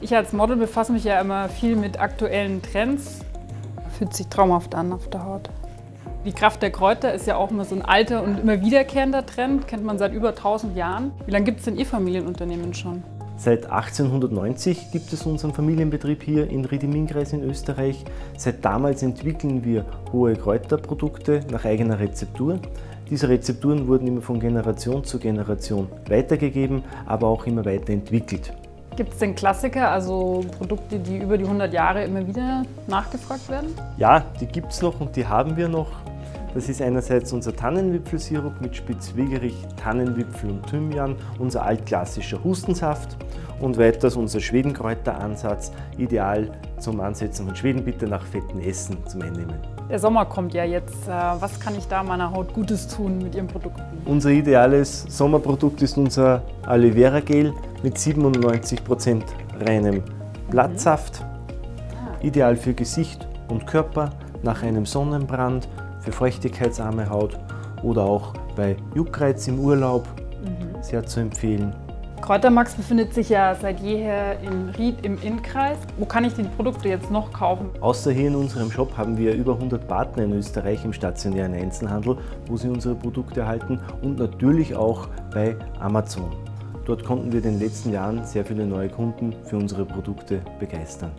Ich als Model befasse mich ja immer viel mit aktuellen Trends. Fühlt sich traumhaft an auf der Haut. Die Kraft der Kräuter ist ja auch immer so ein alter und immer wiederkehrender Trend, kennt man seit über 1000 Jahren. Wie lange gibt es denn Ihr Familienunternehmen schon? Seit 1890 gibt es unseren Familienbetrieb hier in Riediminkreis in Österreich. Seit damals entwickeln wir hohe Kräuterprodukte nach eigener Rezeptur. Diese Rezepturen wurden immer von Generation zu Generation weitergegeben, aber auch immer weiterentwickelt. Gibt es denn Klassiker, also Produkte, die über die 100 Jahre immer wieder nachgefragt werden? Ja, die gibt es noch und die haben wir noch. Das ist einerseits unser Tannenwipfelsirup mit Spitzwegerich, Tannenwipfel und Thymian, unser altklassischer Hustensaft und weiters unser Schwedenkräuteransatz, ideal zum Ansetzen von Schwedenbitter nach fetten Essen zum Einnehmen. Der Sommer kommt ja jetzt. Äh, was kann ich da meiner Haut Gutes tun mit Ihren Produkten? Unser ideales Sommerprodukt ist unser Aloe Vera Gel mit 97% reinem Blattsaft. Ideal für Gesicht und Körper nach einem Sonnenbrand für feuchtigkeitsarme Haut oder auch bei Juckreiz im Urlaub mhm. sehr zu empfehlen. Kräutermax befindet sich ja seit jeher in Ried im Innkreis. Wo kann ich die Produkte jetzt noch kaufen? Außer hier in unserem Shop haben wir über 100 Partner in Österreich im stationären Einzelhandel, wo sie unsere Produkte erhalten und natürlich auch bei Amazon. Dort konnten wir in den letzten Jahren sehr viele neue Kunden für unsere Produkte begeistern.